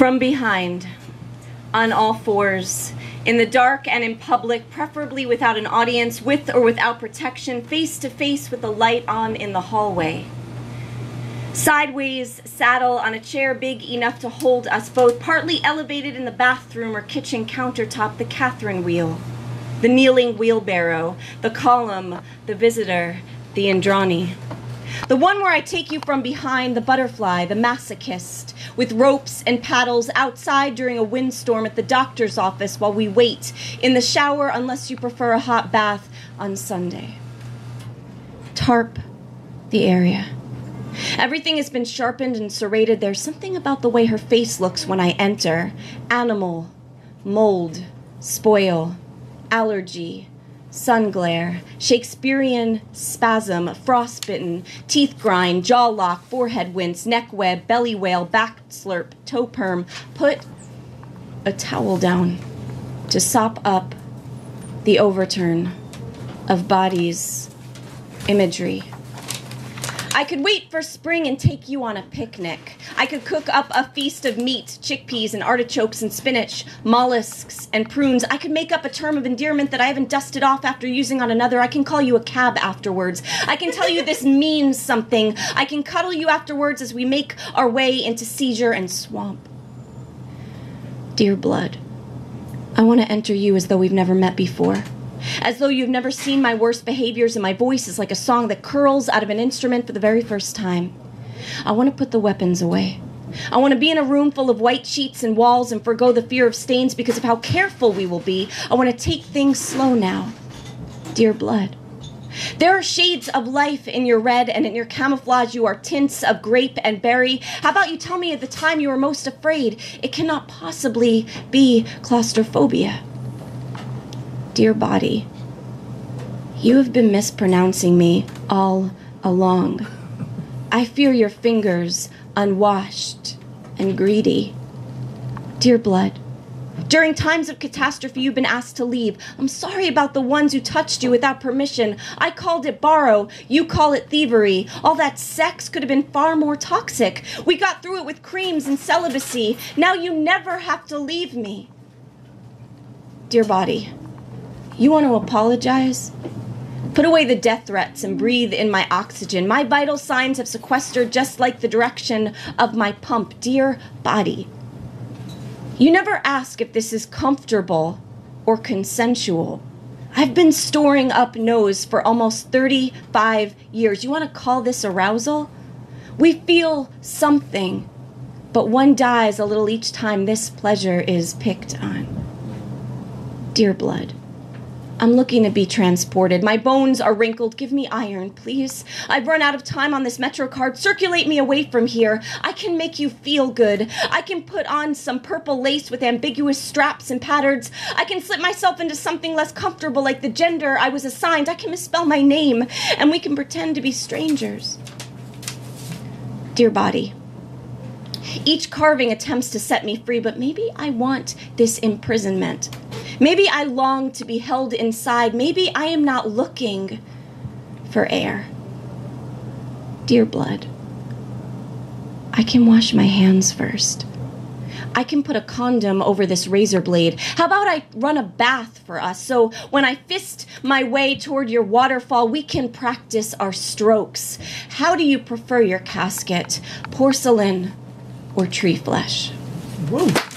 From behind, on all fours, in the dark and in public, preferably without an audience, with or without protection, face to face with the light on in the hallway. Sideways, saddle on a chair big enough to hold us both, partly elevated in the bathroom or kitchen countertop, the Catherine wheel, the kneeling wheelbarrow, the column, the visitor, the Indrani. The one where I take you from behind, the butterfly, the masochist, with ropes and paddles outside during a windstorm at the doctor's office while we wait, in the shower unless you prefer a hot bath on Sunday. Tarp the area. Everything has been sharpened and serrated. There's something about the way her face looks when I enter animal, mold, spoil, allergy, sun glare, Shakespearean spasm, frostbitten, teeth grind, jaw lock, forehead wince, neck web, belly wail, back slurp, toe perm. Put a towel down to sop up the overturn of bodies, imagery. I could wait for spring and take you on a picnic. I could cook up a feast of meat, chickpeas and artichokes and spinach, mollusks and prunes. I could make up a term of endearment that I haven't dusted off after using on another. I can call you a cab afterwards. I can tell you this means something. I can cuddle you afterwards as we make our way into seizure and swamp. Dear blood, I want to enter you as though we've never met before as though you've never seen my worst behaviors, and my voice is like a song that curls out of an instrument for the very first time. I want to put the weapons away. I want to be in a room full of white sheets and walls and forego the fear of stains because of how careful we will be. I want to take things slow now. Dear blood. There are shades of life in your red, and in your camouflage, you are tints of grape and berry. How about you tell me at the time you were most afraid? It cannot possibly be claustrophobia dear body, you have been mispronouncing me all along. I fear your fingers unwashed and greedy. Dear blood, during times of catastrophe, you've been asked to leave. I'm sorry about the ones who touched you without permission. I called it borrow. You call it thievery. All that sex could have been far more toxic. We got through it with creams and celibacy. Now you never have to leave me. Dear body, you want to apologize? Put away the death threats and breathe in my oxygen. My vital signs have sequestered just like the direction of my pump. Dear body, you never ask if this is comfortable or consensual. I've been storing up nose for almost 35 years. You want to call this arousal? We feel something, but one dies a little each time this pleasure is picked on. Dear blood, I'm looking to be transported. My bones are wrinkled. Give me iron, please. I've run out of time on this Metro card. Circulate me away from here. I can make you feel good. I can put on some purple lace with ambiguous straps and patterns. I can slip myself into something less comfortable like the gender I was assigned. I can misspell my name, and we can pretend to be strangers. Dear body, each carving attempts to set me free, but maybe I want this imprisonment. Maybe I long to be held inside. Maybe I am not looking for air. Dear blood, I can wash my hands first. I can put a condom over this razor blade. How about I run a bath for us so when I fist my way toward your waterfall, we can practice our strokes? How do you prefer your casket? Porcelain or tree flesh? Whoa.